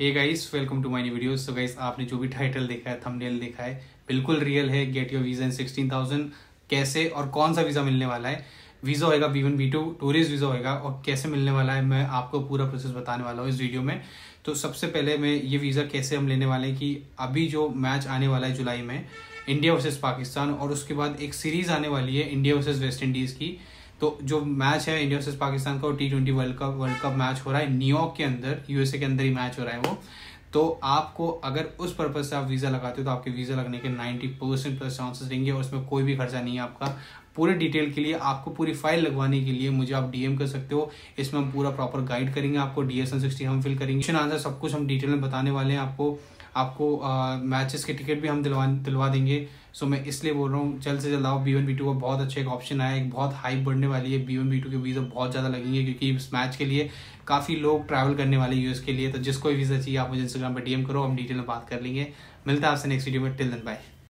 Hey guys welcome to my new videos so guys आपने जो भी टाइटल देखा है थंबनेल देखा है, बिल्कुल रियल है. Get your visa in sixteen thousand कैसे और कौन सा वीज़ा मिलने वाला है? वीज़ा होएगा B one B two tourist visa होएगा और कैसे मिलने वाला है, मैं आपको पूरा प्रोसेस बताने वाला हूँ इस वीडियो में. तो सबसे पहले मैं ये वीज़ा कैसे हम लेने वाले हैं कि अभी जो मैच आने वाला है जुलाई में इंडिया वर्सेज पाकिस्तान और उसके बाद एक सीरीज़ आने वाली है इंडिया वर्सेज वेस्ट इंडीज़ की. तो जो मैच है इंडिया वर्सेज पाकिस्तान का T twenty World Cup World Cup match हो रहा है न्यूयॉर्क के अंदर यूएसए के अंदर ही मैच हो रहा है वो। तो आपको अगर उस पर्पज से आप वीज़ा लगाते हो तो आपके वीज़ा लगने के 90 परसेंट प्लस चांसेस रहेंगे और उसमें कोई भी खर्चा नहीं है आपका। पूरे डिटेल के लिए, आपको पूरी फ़ाइल लगवाने के लिए मुझे आप डीएम कर सकते हो। इसमें हम पूरा प्रॉपर गाइड करेंगे आपको डीएसएन सिक्सटी हम फिल करेंगे। आंसर सब कुछ हम डिटेल में बताने वाले हैं आपको। आपको मैचेस के टिकट भी हम दिलवा दिलवा देंगे। सो मैं इसलिए बोल रहा हूँ, जल्द से जल्द आओ बी वन बी टू का बहुत अच्छा एक ऑप्शन आया। एक बहुत हाई बढ़ने वाली है बी वन बी टू के वीज़ा बहुत ज़्यादा लगेंगे, क्योंकि इस मैच के लिए काफ़ी लोग ट्रैवल करने वाले यूएस के लिए। तो जिसको वीज़ा चाहिए, आप मुझे इंस्टाग्राम पर डीएम करो, हम डिटेल में बात कर लेंगे। मिलता है आपसे नेक्स्ट वीडियो में। Till then bye